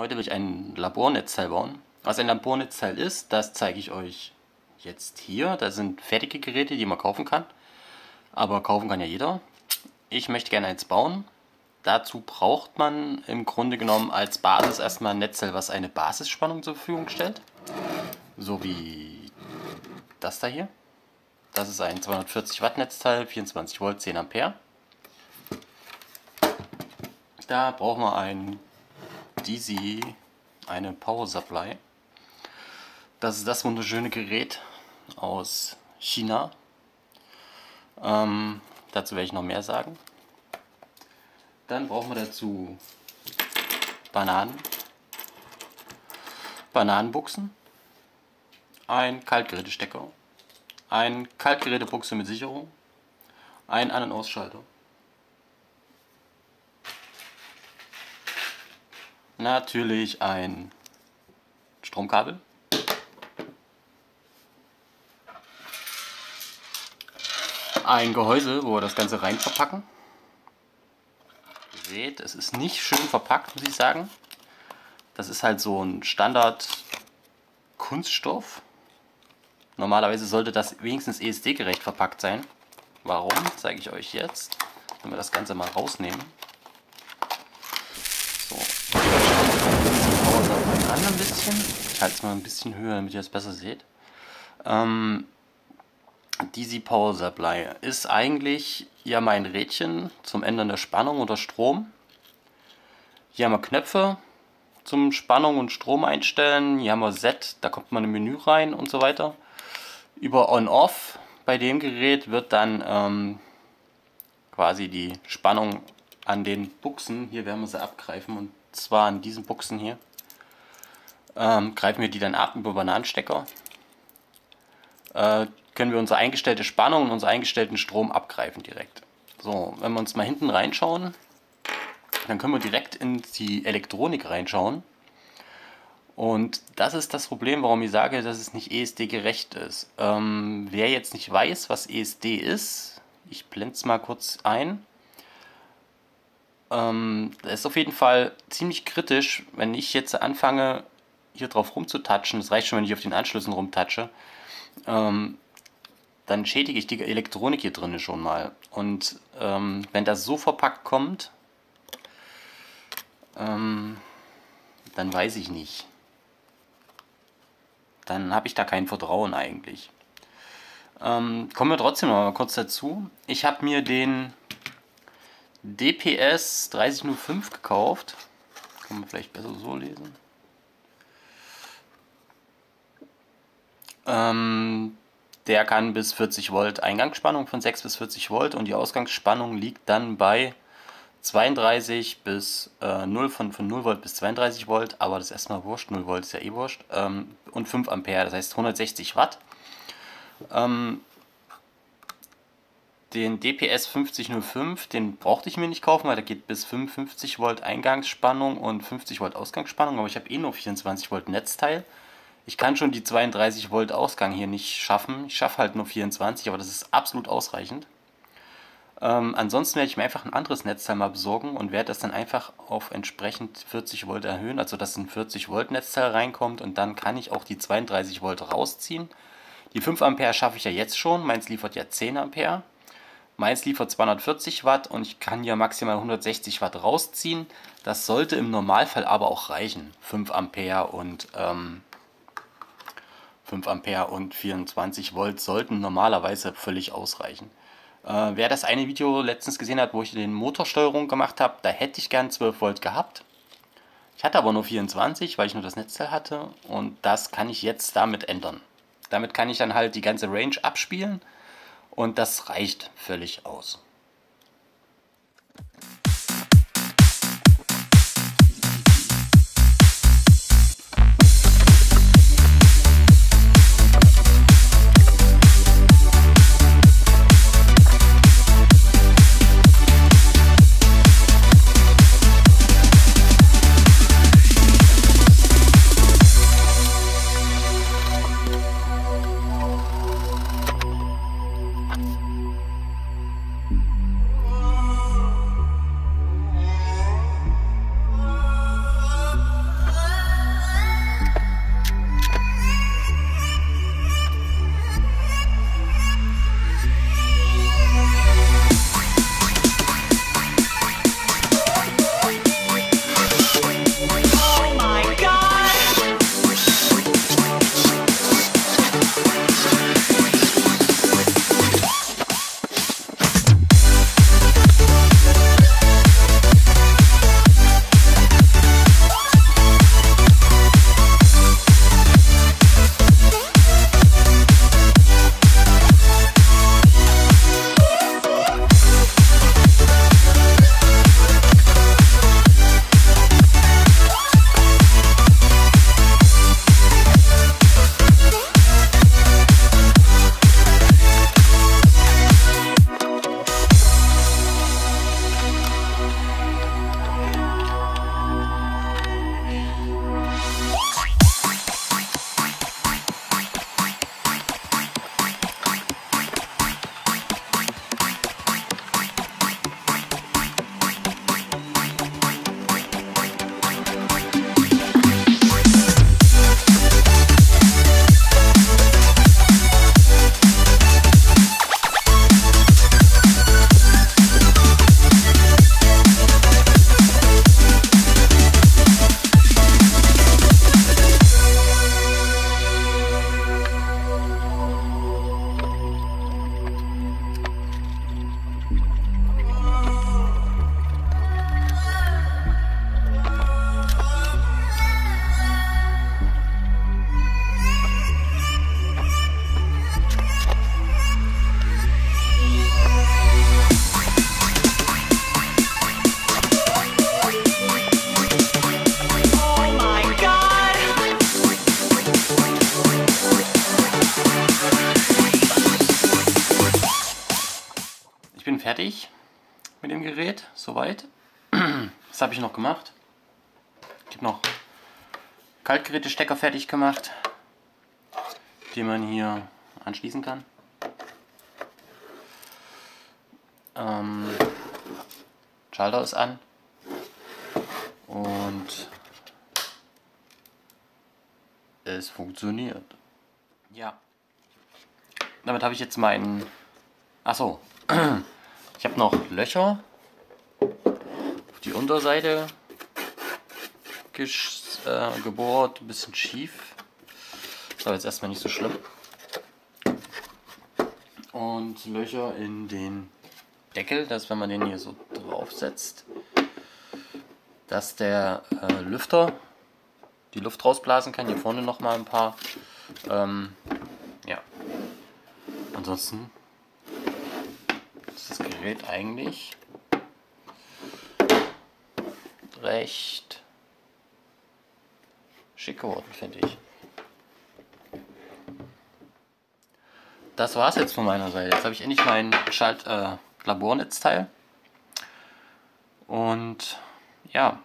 Heute will ich ein Labornetzteil bauen. Was ein Labornetzteil ist, das zeige ich euch jetzt hier. Da sind fertige Geräte, die man kaufen kann. Aber kaufen kann ja jeder. Ich möchte gerne eins bauen. Dazu braucht man im Grunde genommen als Basis erstmal ein Netzteil, was eine Basisspannung zur Verfügung stellt. So wie das da hier. Das ist ein 240 Watt Netzteil, 24 Volt, 10 Ampere. Da brauchen wir ein DC, eine Power Supply. Das ist das wunderschöne Gerät aus China. Ähm, dazu werde ich noch mehr sagen. Dann brauchen wir dazu Bananen, Bananenbuchsen, ein Kaltgerätestecker, ein Kaltgerätebuchse mit Sicherung, ein An- und Ausschalter. Natürlich ein Stromkabel. Ein Gehäuse, wo wir das Ganze rein verpacken. Ihr seht, es ist nicht schön verpackt, muss ich sagen. Das ist halt so ein Standard Kunststoff. Normalerweise sollte das wenigstens ESD-gerecht verpackt sein. Warum, zeige ich euch jetzt. Wenn wir das Ganze mal rausnehmen. So. An ein bisschen. Ich halte es mal ein bisschen höher, damit ihr es besser seht. Ähm, DC Power Supply ist eigentlich ja mein Rädchen zum Ändern der Spannung oder Strom. Hier haben wir Knöpfe zum Spannung und Strom einstellen. Hier haben wir Set, da kommt man im Menü rein und so weiter. Über On-Off bei dem Gerät wird dann ähm, quasi die Spannung an den Buchsen, hier werden wir sie abgreifen und zwar an diesen Buchsen hier, ähm, greifen wir die dann ab über Bananenstecker. Äh, können wir unsere eingestellte Spannung und unseren eingestellten Strom abgreifen direkt. So, wenn wir uns mal hinten reinschauen, dann können wir direkt in die Elektronik reinschauen. Und das ist das Problem, warum ich sage, dass es nicht ESD-gerecht ist. Ähm, wer jetzt nicht weiß, was ESD ist, ich blende es mal kurz ein. Ähm, das ist auf jeden Fall ziemlich kritisch, wenn ich jetzt anfange, hier drauf rumzutatschen. Das reicht schon, wenn ich auf den Anschlüssen rumtatsche. Ähm, dann schädige ich die Elektronik hier drin schon mal. Und ähm, wenn das so verpackt kommt, ähm, dann weiß ich nicht dann habe ich da kein Vertrauen eigentlich. Ähm, kommen wir trotzdem noch mal kurz dazu. Ich habe mir den DPS 3005 gekauft. Kann man vielleicht besser so lesen. Ähm, der kann bis 40 Volt Eingangsspannung von 6 bis 40 Volt und die Ausgangsspannung liegt dann bei 32 bis äh, 0 von, von 0 Volt bis 32 Volt, aber das ist erstmal wurscht, 0 Volt ist ja eh wurscht. Ähm, und 5 Ampere, das heißt 160 Watt. Ähm, den DPS 5005, den brauchte ich mir nicht kaufen, weil der geht bis 55 Volt Eingangsspannung und 50 Volt Ausgangsspannung, aber ich habe eh nur 24 Volt Netzteil. Ich kann schon die 32 Volt Ausgang hier nicht schaffen. Ich schaffe halt nur 24, aber das ist absolut ausreichend. Ähm, ansonsten werde ich mir einfach ein anderes Netzteil mal besorgen und werde das dann einfach auf entsprechend 40 Volt erhöhen, also dass ein 40 Volt Netzteil reinkommt und dann kann ich auch die 32 Volt rausziehen. Die 5 Ampere schaffe ich ja jetzt schon, meins liefert ja 10 Ampere. Meins liefert 240 Watt und ich kann hier maximal 160 Watt rausziehen. Das sollte im Normalfall aber auch reichen. 5 Ampere und ähm, 5 Ampere und 24 Volt sollten normalerweise völlig ausreichen. Äh, wer das eine Video letztens gesehen hat, wo ich den Motorsteuerung gemacht habe, da hätte ich gern 12 Volt gehabt. Ich hatte aber nur 24, weil ich nur das Netzteil hatte und das kann ich jetzt damit ändern. Damit kann ich dann halt die ganze Range abspielen und das reicht völlig aus. Fertig mit dem Gerät, soweit. Was habe ich noch gemacht? Ich habe noch Kaltgerätestecker fertig gemacht, die man hier anschließen kann. Ähm, Schalter ist an und es funktioniert. Ja. Damit habe ich jetzt meinen... Achso. Ich habe noch Löcher auf die Unterseite äh, gebohrt, ein bisschen schief. Das war jetzt erstmal nicht so schlimm. Und Löcher in den Deckel, dass wenn man den hier so draufsetzt, dass der äh, Lüfter die Luft rausblasen kann. Hier vorne noch mal ein paar. Ähm, ja. Ansonsten das Gerät eigentlich recht schick geworden, finde ich. Das war es jetzt von meiner Seite. Jetzt habe ich endlich mein Schalt äh, Labornetzteil. Und ja,